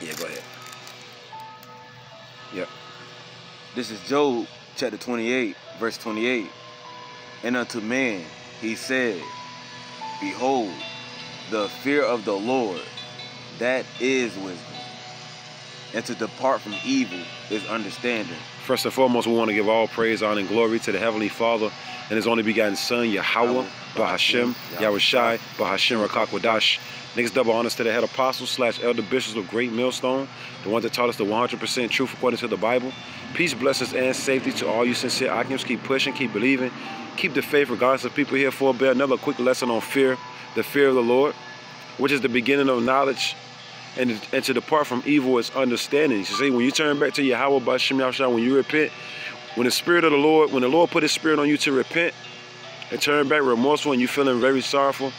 Yeah, go ahead. Yep. This is Job chapter 28, verse 28. And unto man he said, Behold, the fear of the Lord, that is wisdom. And to depart from evil is understanding. First and foremost, we want to give all praise, honor, and glory to the Heavenly Father and His only begotten Son, Yahweh, Bahashem, Yahushai, Bahashem Rakakwadash. Next double honors to the head apostles slash elder bishops of Great Millstone, the ones that taught us the 100% truth according to the Bible. Peace, blessings, and safety to all you sincere Akims. Keep pushing, keep believing, keep the faith regardless of people here for bear. Another quick lesson on fear, the fear of the Lord, which is the beginning of knowledge and, and to depart from evil is understanding. You see, when you turn back to Yahweh Bashem Yahushua, when you repent, when the Spirit of the Lord, when the Lord put His Spirit on you to repent and turn back remorseful and you feeling very sorrowful,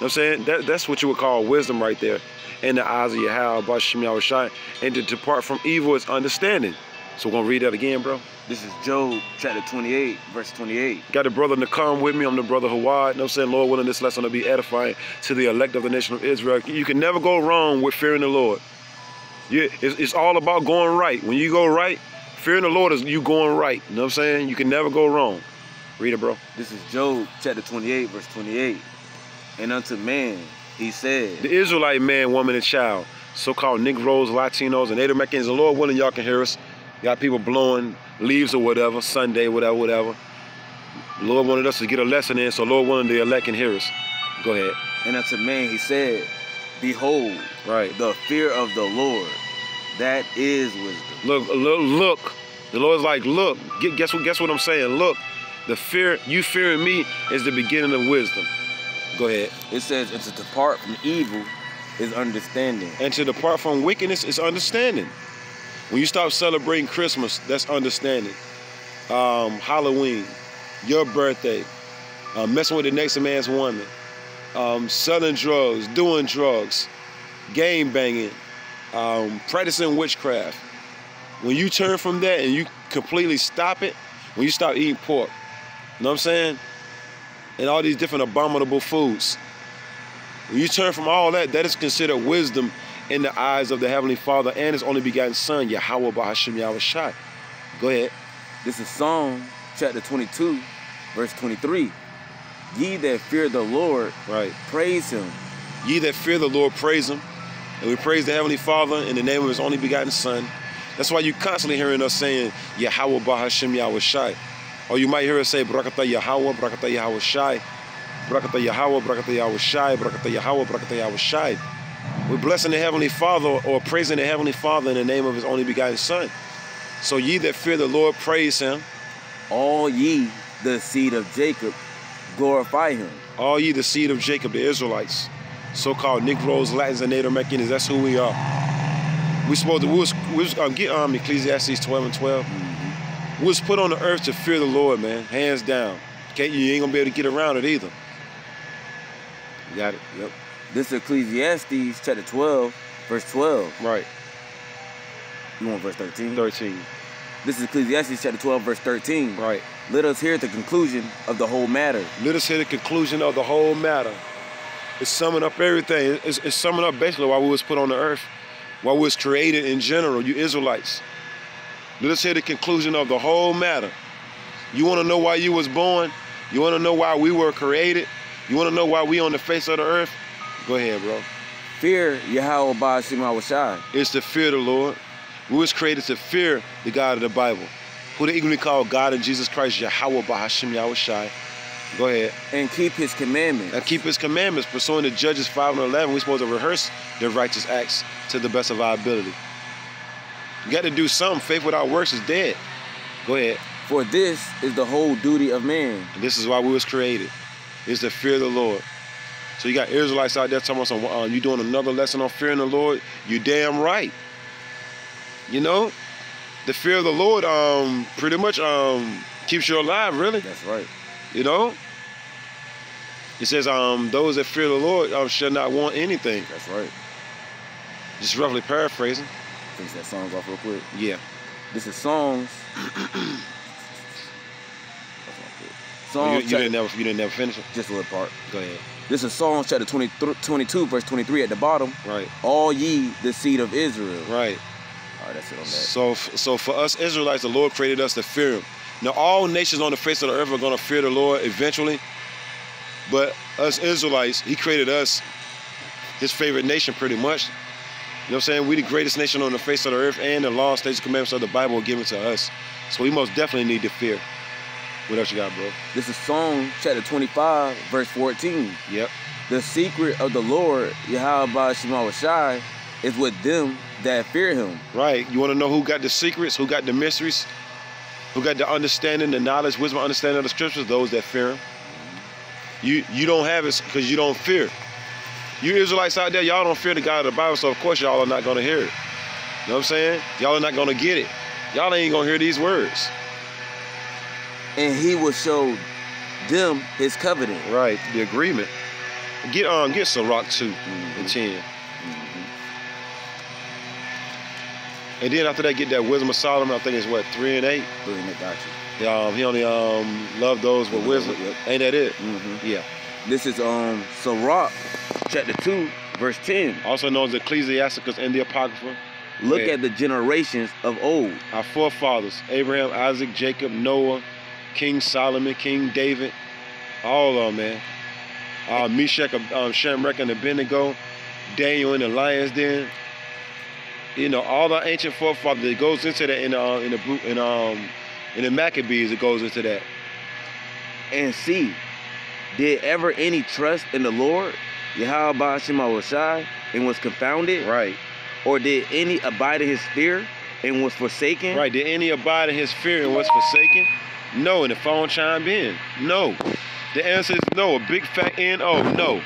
you know what I'm saying? That, that's what you would call wisdom right there in the eyes of Yahweh Bashem Yahushua. And to depart from evil is understanding. So we're going to read that again, bro. This is Job chapter 28, verse 28. Got the brother Nakam with me. I'm the brother Hawad. You know what I'm saying? Lord willing, this lesson will be edifying to the elect of the nation of Israel. You can never go wrong with fearing the Lord. Yeah, it's, it's all about going right. When you go right, fearing the Lord is you going right. You know what I'm saying? You can never go wrong. Read it, bro. This is Job chapter 28, verse 28. And unto man he said, The Israelite man, woman, and child, so-called Negroes, Latinos, and Native Americans, the Lord willing, y'all can hear us. Got people blowing leaves or whatever, Sunday, whatever, whatever. The Lord wanted us to get a lesson in, so Lord willing, the elect can hear us. Go ahead. And unto man he said, Behold, Right. the fear of the Lord, that is wisdom. Look, look, look. The Lord's like, look. Guess what? Guess what I'm saying? Look, the fear you fearing me is the beginning of wisdom. Go ahead. It says, and to depart from evil is understanding. And to depart from wickedness is understanding. When you stop celebrating Christmas, that's understanding. Um, Halloween, your birthday, uh, messing with the next man's woman, um, selling drugs, doing drugs, game banging, um, practicing witchcraft. When you turn from that and you completely stop it, when you stop eating pork, you know what I'm saying? And all these different abominable foods. When you turn from all that, that is considered wisdom in the eyes of the Heavenly Father and His only begotten Son, Yahweh Bahashim Yahushai. Go ahead. This is Psalm chapter 22, verse 23. Ye that fear the Lord, Right. praise him. Ye that fear the Lord, praise Him. And we praise the Heavenly Father in the name of His only begotten Son. That's why you constantly hearing us saying, Yahweh Bahashim Yahushai. Or you might hear us say, Brakata Yahweh, Brakata Yahushai. Brakata Yahweh, Brakata Yahushai, Brakata Yahweh, Brakata Yahushai. We're blessing the Heavenly Father or praising the Heavenly Father in the name of His only begotten Son. So ye that fear the Lord, praise Him. All ye, the seed of Jacob, glorify him. All ye the seed of Jacob, the Israelites, so-called Negroes, Latins, and Native Americans, that's who we are. We supposed to, we was, we was um, get um, Ecclesiastes 12 and 12. We was put on the earth to fear the Lord, man, hands down. Okay, you ain't gonna be able to get around it either. You got it? Yep. This is Ecclesiastes chapter 12, verse 12. Right. You want verse 13? 13. This is Ecclesiastes chapter 12, verse 13. Right. Let us hear the conclusion of the whole matter. Let us hear the conclusion of the whole matter. It's summing up everything. It's, it's summing up basically why we was put on the earth, why we was created in general, you Israelites. Let us hear the conclusion of the whole matter. You want to know why you was born? You want to know why we were created? You want to know why we on the face of the earth? Go ahead, bro. Fear Yahweh Ba'ashim Hawashai. It's to fear the Lord. We was created to fear the God of the Bible, who they equally call God and Jesus Christ, Yahweh Bahashim Yahushai. Go ahead. and keep his commandments. and keep his commandments, pursuing the Judges 5 and 11. We're supposed to rehearse their righteous acts to the best of our ability. You got to do something. Faith without works is dead. Go ahead. For this is the whole duty of man. And this is why we was created, is to fear the Lord. So you got Israelites out there talking about some, uh, you doing another lesson on fearing the Lord. You damn right. You know, the fear of the Lord um, pretty much um, keeps you alive, really. That's right. You know? It says, um, those that fear the Lord um, shall not want anything. That's right. Just roughly paraphrasing. That songs off real quick. Yeah. This is Songs. Psalms oh, you, you chapter- didn't never you didn't never finish it. just a little part. Go ahead. This is Psalms chapter 20, 22, verse 23 at the bottom. Right. All ye the seed of Israel. Right. All right, that's it on that. So, so for us Israelites, the Lord created us to fear Him. Now, all nations on the face of the earth are going to fear the Lord eventually, but us Israelites, He created us His favorite nation, pretty much. You know what I'm saying? We the greatest nation on the face of the earth, and the law, statutes, commandments of the Bible are given to us. So we most definitely need to fear. What else you got, bro? This is Psalm chapter 25, verse 14. Yep. The secret of the Lord, Yahweh Shema Shai, is with them that fear him. Right. You want to know who got the secrets, who got the mysteries, who got the understanding, the knowledge, wisdom, understanding of the scriptures? Those that fear Him. You you don't have it because you don't fear. You Israelites out there, y'all don't fear the God of the Bible, so of course y'all are not gonna hear it. You know what I'm saying? Y'all are not gonna get it. Y'all ain't gonna hear these words. And he will show them his covenant. Right. The agreement. Get um get Sirach 2 and 10. And then after that, get that wisdom of Solomon. I think it's what three and eight. Brilliant, got you. Um, he only um loved those with wisdom. Ain't that it? Mhm. Yeah. This is um Sirach chapter 2, verse 10. Also known as Ecclesiasticus and the Apocrypha. Look Yeah. at the generations of old. Our forefathers: Abraham, Isaac, Jacob, Noah, King Solomon, King David, all of them, man. Uh, Meshach, um, Shamrech, and Abednego, Daniel in the lion's den. You know, all the ancient forefathers. It goes into that in uh, in the in um in the Maccabees. It goes into that. And see, did ever any trust in the Lord, Yahweh Shema Shai, and was confounded? Right. Or did any abide in his fear and was forsaken? Right. Did any abide in his fear and was forsaken? No. And the phone chimed in. No. The answer is no. A big fat N O. No.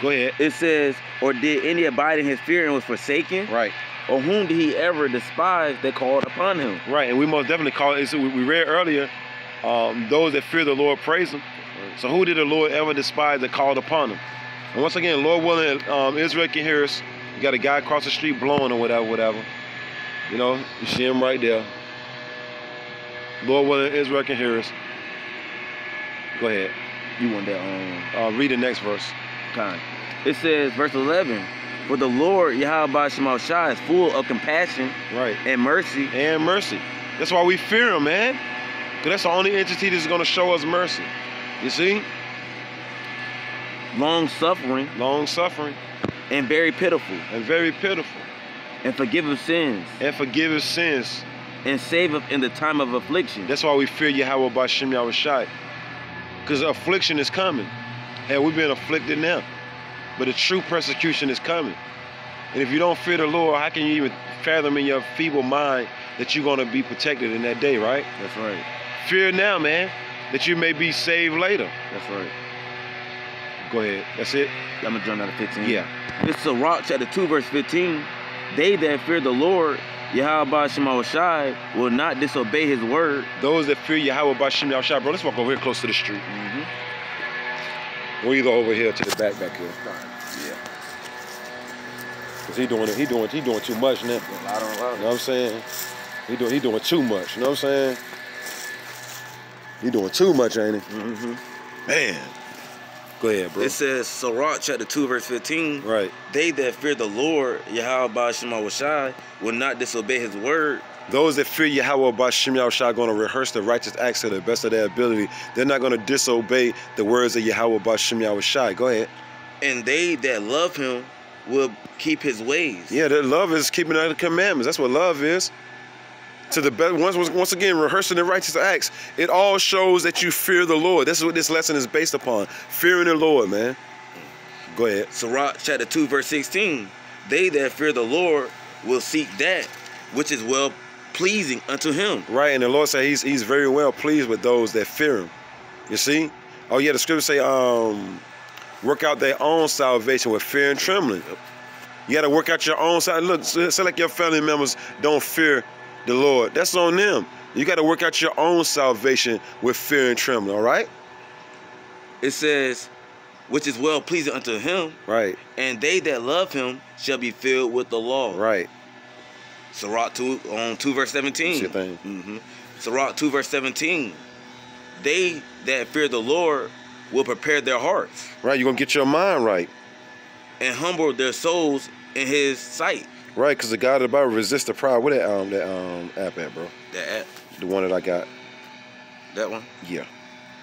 Go ahead. It says, or did any abide in his fear and was forsaken? Right. Or whom did he ever despise that called upon him? Right. And we most definitely call it. We we read earlier. Um, those that fear the Lord praise Him. So who did the Lord ever despise that called upon Him? And once again, Lord willing, um, Israel can hear us. You got a guy across the street blowing or whatever, whatever. You know, you see him right there. Lord willing, Israel can hear us. Go ahead. You want that um Uh, read the next verse. kind. It says, verse 11, For the Lord Yahweh Shema Shai is full of compassion Right. and mercy, And mercy. That's why we fear him, man. Because that's the only entity that's going to show us mercy. You see? long suffering, Long suffering and very pitiful, and very pitiful. and forgiveth sins, And forgive his sins. and saveth in the time of affliction. That's why we fear Yahweh Bashem Yahushai. Because affliction is coming. And we've been afflicted now. But the true persecution is coming. And if you don't fear the Lord, how can you even fathom in your feeble mind that you're going to be protected in that day, right? That's right. Fear now, man, that you may be saved later. That's right. Go ahead. That's it? I'm gonna jump down to 15. Yeah. This is Sirach chapter 2, verse 15. They that fear the Lord, Yahweh Shema Shai, will not disobey his word. Those that fear Yahweh Bashem Yahushai, bro, let's walk over here close to the street. Mm-hmm. Or either over here to the back back here. Yeah. Cause he doing it, he doing he doing too much now. I don't You know what I'm saying? He doing he doing too much. You know what I'm saying? He doing too much, ain't he? Mm-hmm. Man. Go ahead, bro. It says Sirach chapter 2, verse 15. right. They that fear the Lord, Yahweh Shema Shai, will not disobey his word. Those that fear Yahweh Bashem Yahushai are going to rehearse the righteous acts to the best of their ability. They're not going to disobey the words of Yahweh Bashem Yahushai. Go ahead. And they that love him will keep his ways. Yeah, that love is keeping the commandments. That's what love is. To the best, once once again, rehearsing the righteous acts, it all shows that you fear the Lord. This is what this lesson is based upon: fearing the Lord, man. Go ahead. Sirach chapter 2, verse 16. They that fear the Lord will seek that which is well pleasing unto him. Right, and the Lord said He's He's very well pleased with those that fear Him. You see? Oh yeah, the scripture say, um, work out their own salvation with fear and trembling. You got to work out your own salvation. Look, say like your family members don't fear the Lord. That's on them. You got to work out your own salvation with fear and trembling. All right? It says, which is well pleasing unto him, Right. and they that love him shall be filled with the law. Right. Sirach 2 on 2 verse 17. That's your thing. hmm Sirach 2 verse 17. they that fear the Lord will prepare their hearts Right, you're gonna get your mind right. and humble their souls in His sight. Right, because the of the Bible resist the proud. Where that um that um app at, bro? That app, The one that I got. that one, Yeah.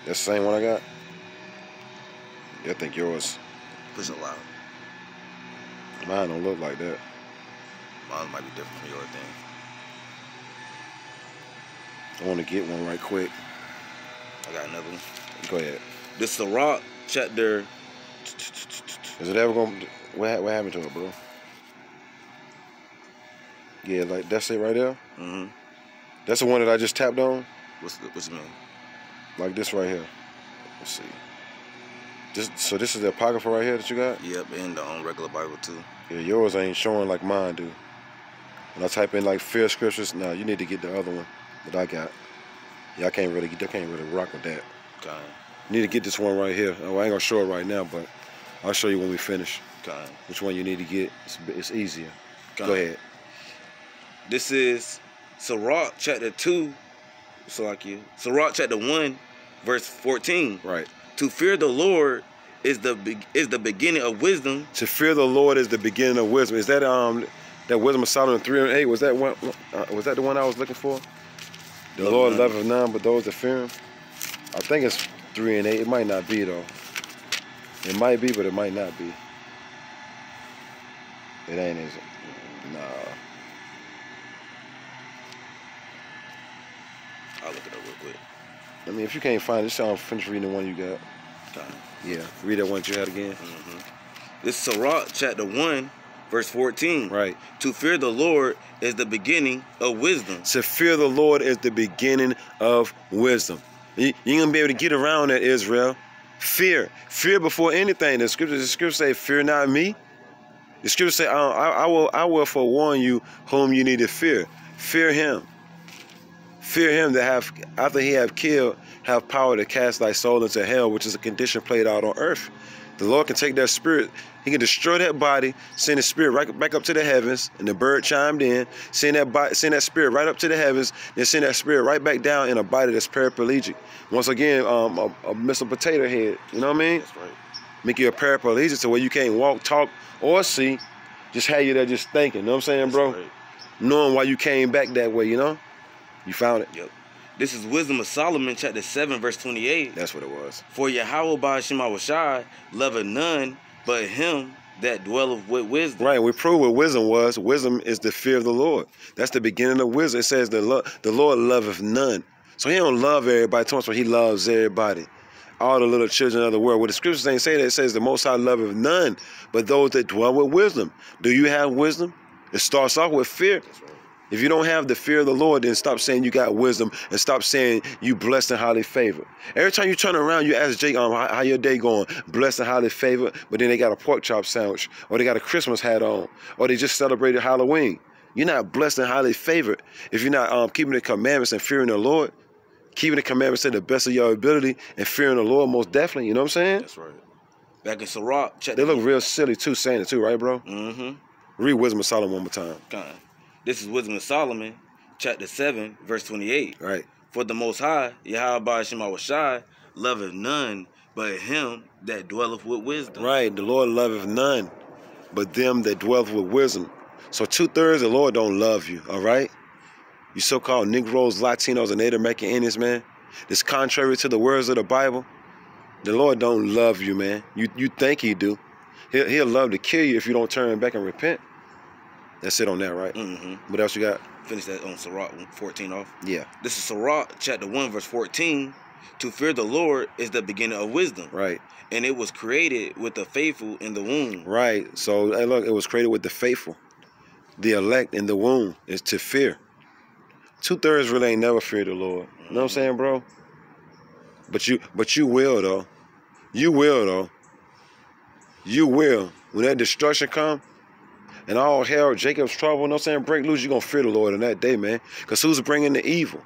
That's the same one I got? Yeah, I think yours. push it loud. Mine don't look like that. Mine might be different from your thing. I want to get one right quick. I got another one. Go ahead. This Sirach chapter. Is it ever gonna what what happened to it, bro? Yeah, like that's it right there. hmm That's the one that I just tapped on. What's the, what's the name? Like this right here. Let's see. This so this is the apocrypha right here that you got? Yep, and the um, regular Bible too. Yeah, yours ain't showing like mine do. When I type in like fear scriptures, no, you need to get the other one that I got. Yeah, I can't really get. I can't really rock with that. Kind, You need to get this one right here. Oh, I ain't gonna show it right now, but I'll show you when we finish. kind, Which one you need to get? It's, it's easier. kind. Go ahead. This is Sirach chapter two. So like you, Sirach chapter one, verse fourteen. Right. To fear the Lord is the is the beginning of wisdom. To fear the Lord is the beginning of wisdom. Is that um that wisdom of Solomon three and eight? Was that one? Uh, was that the one I was looking for? The Love Lord loveth none, but those that fear Him. I think it's three and eight. It might not be though. It might be, but it might not be. It ain't, is it? Nah. I'll look it up real quick. I mean, if you can't find it, so I'm finish reading the one you got. Yeah. Read that one you had again. hmm This is Sirach chapter one, verse fourteen. Right. To fear the Lord is the beginning of wisdom. To fear the Lord is the beginning of wisdom. You, you ain't gonna be able to get around that, Israel. Fear, fear before anything. The scripture, the scripture say, "Fear not me." The scripture say, I, I, "I will, I will forewarn you whom you need to fear. Fear Him. Fear Him that have, after He have killed, have power to cast thy soul into hell, which is a condition played out on earth. The Lord can take that spirit, He can destroy that body, send the spirit right back up to the heavens, and the bird chimed in, send that body, send that spirit right up to the heavens, then send that spirit right back down in a body that's paraplegic. Once again, um, a, a Mister Potato Head. You know what I mean? That's right. Make you a paraplegic to where you can't walk, talk, or see. Just have you there just thinking. You know what I'm saying, bro? Right. Knowing why you came back that way. You know? You found it. Yep. This is Wisdom of Solomon, chapter 7, verse 28. That's what it was. For Yahweh by Shemawashai loveth none but him that dwelleth with wisdom. Right, we prove what wisdom was. Wisdom is the fear of the Lord. That's the beginning of wisdom. It says the lo- the Lord loveth none. So he don't love everybody. Thomas, but he loves everybody. All the little children of the world. Well, the scriptures ain't say that. It says the Most High loveth none, but those that dwell with wisdom. Do you have wisdom? It starts off with fear. Right. If you don't have the fear of the Lord, then stop saying you got wisdom and stop saying you blessed and highly favored. Every time you turn around, you ask Jake, um, how, how your day going? Blessed and highly favored, but then they got a pork chop sandwich, or they got a Christmas hat on, or they just celebrated Halloween. You're not blessed and highly favored if you're not um, keeping the commandments and fearing the Lord. Keeping the commandments to the best of your ability and fearing the Lord most definitely. You know what I'm saying? That's right. Back in Sirach, They chapter. look real silly too, saying it too, right, bro? Mm-hmm. Read Wisdom of Solomon one more time. Kind. This is Wisdom of Solomon, chapter 7, verse 28. Right. For the Most High, Yahweh Shemawashai, loveth none but him that dwelleth with wisdom. Right. The Lord loveth none but them that dwelleth with wisdom. So two thirds of the Lord don't love you, all right? You so-called Negroes, Latinos, and Native American Indians, man. It's contrary to the words of the Bible. The Lord don't love you, man. You you think he do. He'll, he'll love to kill you if you don't turn back and repent. That's it on that, right? Mm-hmm. What else you got? Finish that on Sirach 14 off. Yeah, This is Sirach, chapter 1, verse 14. To fear the Lord is the beginning of wisdom, right, and it was created with the faithful in the womb. right. So hey, look, it was created with the faithful. The elect in the womb is to fear. Two thirds really ain't never fear the Lord. You know what I'm saying, bro? But you but you will though. You will though. You will. When that destruction come and all hell, Jacob's trouble, you know what I'm saying, break loose, you're gonna fear the Lord in that day, man. Cause who's bringing the evil?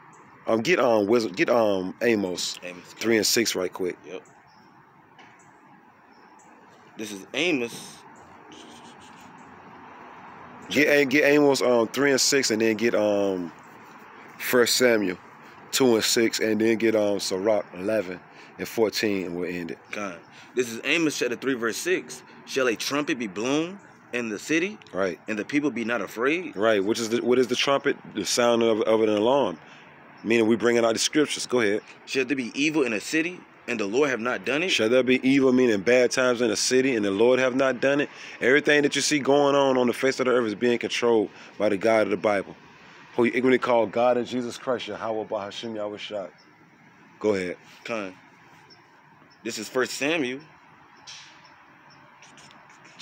Um get on wisdom, get um Amos Amos. three and six right quick. Yep. This is Amos. Get get Amos um three and six and then get um First Samuel 2 and 6, and then get um Sirach 11 and 14, and we'll end it. God. This is Amos chapter 3, verse 6. Shall a trumpet be blown in the city, Right. and the people be not afraid? Right. Which is the, what is the trumpet? The sound of, of an alarm. Meaning we bringing out the scriptures. Go ahead. Shall there be evil in a city, and the Lord have not done it? Shall there be evil, meaning bad times in the city, and the Lord have not done it? Everything that you see going on on the face of the earth is being controlled by the God of the Bible, who you ignorantly call God and Jesus Christ, Yahweh Bahashim Yahweh Shai. Go ahead. Con. This is First Samuel,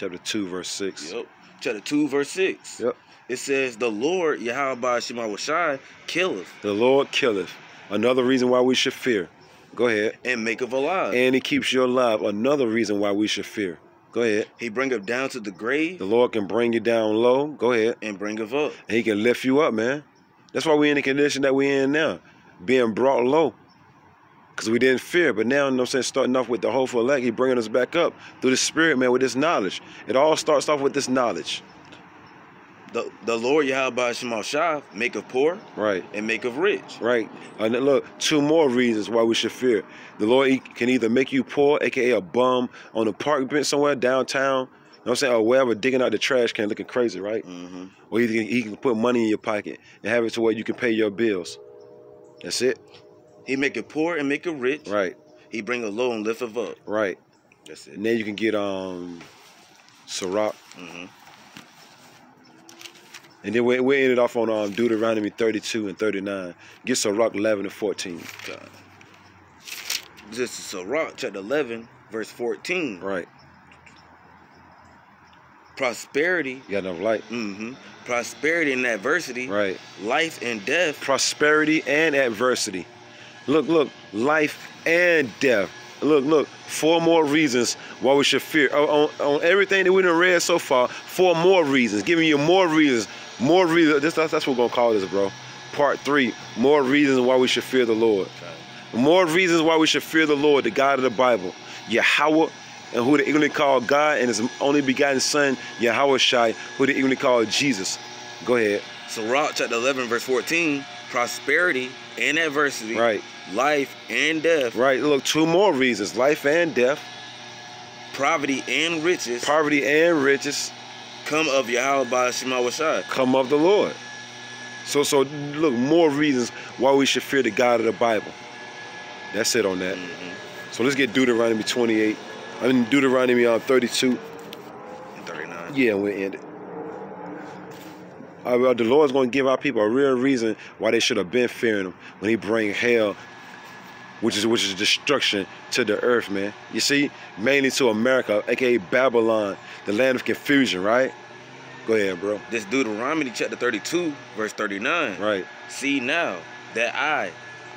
Chapter 2, verse 6. yep. chapter 2, verse 6. Yep. It says, The Lord, Yahweh Shema Washai, killeth The Lord killeth. Another reason why we should fear. Go ahead. and make maketh alive. And he keeps you alive. Another reason why we should fear. Go ahead. he bring bringeth down to the grave The Lord can bring you down low. Go ahead. and bringeth up. And he can lift you up, man. That's why we're in the condition that we're in now. Being brought low. Because we didn't fear. But now, you know what I'm saying, starting off with the hopeful elect, he bringing us back up through the spirit, man, with this knowledge. It all starts off with this knowledge. The, the Lord, Yahweh Shema Shai, maketh poor Right. and maketh rich. Right. And look, two more reasons why we should fear. The Lord can either make you poor, aka a bum on a park bench somewhere downtown, you know what I'm saying, or wherever digging out the trash can looking crazy, right? hmm Or he can, he can put money in your pocket and have it to where you can pay your bills. That's it. He make it poor and make it rich. Right. He bringeth low and lift it up. Right. That's it. And then you can get um Sirach. hmm And then we we ended off on um Deuteronomy 32 and 39. Get Sirach 11 and 14. God. This is Sirach chapter 11, verse 14. Right. Prosperity, You got enough light. hmm prosperity and adversity, Right. life and death, prosperity and adversity. Look, look, life and death. Look, look, four more reasons why we should fear. On, on, on everything that we done read so far, four more reasons, giving you more reasons, more reasons. This, that's, that's what we're gonna call this, bro. Part three, more reasons why we should fear the Lord. More reasons why we should fear the Lord, the God of the Bible, Yahweh, and who they ignorantly call God, and His only begotten Son, Yahweh Shai, who they ignorantly call Jesus. Go ahead. Sirach chapter 11, verse 14, prosperity and adversity, Right, life and death, right. Look, two more reasons: life and death. poverty and riches poverty and riches come of Yahweh by Shema Washai. come of the Lord. So, so look, more reasons why we should fear the God of the Bible. That's it on that. Mhm. So let's get Deuteronomy 28. I mean Deuteronomy uh, 32. And 39. Yeah, we'll end it. Uh, well, the Lord's going to give our people a real reason why they should have been fearing Him when He bring hell, which is which is destruction to the earth, man. You see, mainly to America, aka Babylon, the land of confusion, right? Go ahead, bro. This Deuteronomy chapter 32, verse 39. Right, See now that I,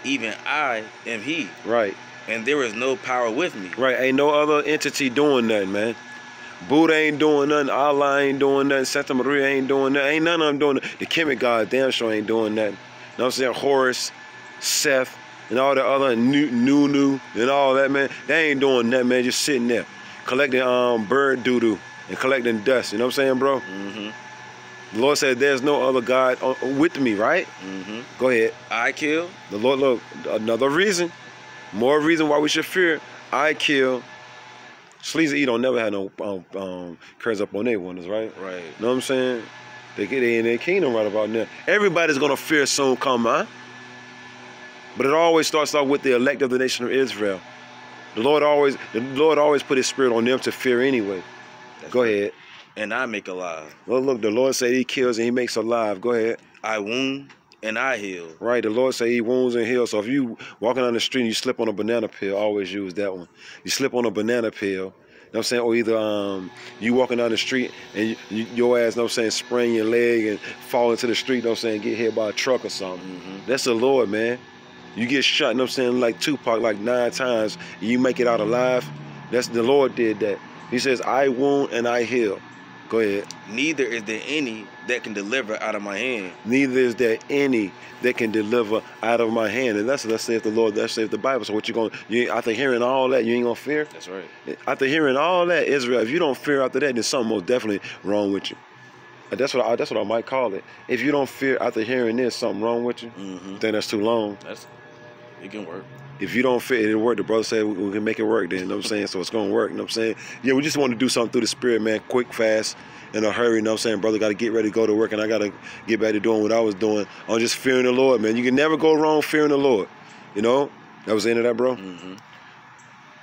even I, am He, right. and there is no power with me. Right, ain't no other entity doing nothing, man. Buddha ain't doing nothing. Allah ain't doing nothing. Santa Maria ain't doing nothing. Ain't none of them doing nothing. The Kemet God damn sure ain't doing nothing. You know what I'm saying? Horus, Seth, and all the other Nu- Nunu and all that, man. They ain't doing that man. Just sitting there collecting um bird doo-doo and collecting dust. You know what I'm saying, bro? hmm The Lord said there's no other God with me, right? hmm Go ahead. I kill, The Lord, look, another reason, more reason why we should fear. I kill. Sleazy E don't never have no um, um, curse up on their wonders, right? right. You know what I'm saying? They get in their kingdom right about now. Everybody's gonna fear soon come, huh? But it always starts off with the elect of the nation of Israel. The Lord always, the Lord always put His spirit on them to fear anyway. Go ahead. And I make alive. Well, look, the Lord said He kills and He makes alive. Go ahead. I wound and I heal. Right, the Lord say He wounds and heals. So if you walking down the street and you slip on a banana peel, always use that one. You slip on a banana peel, you know what I'm saying? Or either um, you walking down the street and you, you, your ass, you know what I'm saying, sprain your leg and fall into the street, you know what I'm saying, get hit by a truck or something. hmm That's the Lord, man. You get shot, you know what I'm saying, like Tupac, like nine times, and you make it out alive. That's the Lord did that. He says, I wound and I heal. Go ahead. Neither is there any that can deliver out of my hand. neither is there any that can deliver out of my hand. And that's that's saith the Lord, that's saith the Bible. So what you going you after hearing all that, you ain't gonna fear? That's right. After hearing all that, Israel, if you don't fear after that, then something most definitely wrong with you. And That's what I, that's what I might call it. If you don't fear after hearing this, something wrong with you. hmm You think that's too long? That's It can work. If you don't fit, it'll work. The brother said we, can make it work. Then you know what I'm saying. So it's gonna work. You know what I'm saying. Yeah, we just want to do something through the spirit, man. Quick, fast, in a hurry. You know what I'm saying, brother. Got to get ready to go to work, and I got to get back to doing what I was doing. I'm just fearing the Lord, man. You can never go wrong fearing the Lord. You know. That was the end of that, bro. Mm-hmm.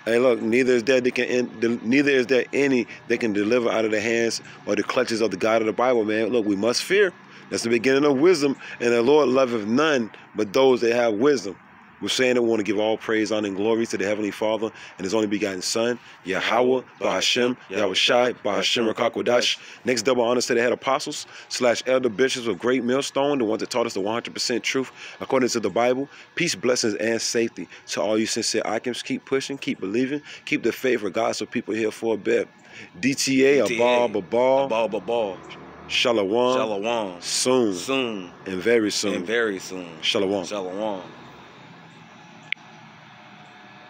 Hey, look, neither is there they can neither is there any that can deliver out of the hands or the clutches of the God of the Bible, man. Look, we must fear. That's the beginning of wisdom, and the Lord loveth none but those that have wisdom. We're saying that we want to give all praise, honor, and glory to the Heavenly Father and His only begotten Son, Yahweh, Bahashem, Yahweh Shai, Bahashem, Rakakwadash. Next double honors to the head apostles slash elder bishops of Great Millstone, the ones that taught us the 100% truth according to the Bible. Peace, blessings, and safety to all you sincere icons. Keep pushing, keep believing, keep the faith regardless of people here for a bit. DTA, a ball, a ball, A ball, a ball. Shalom, Shalom. soon, Soon. and very soon. And very soon. Shalom. Shalom.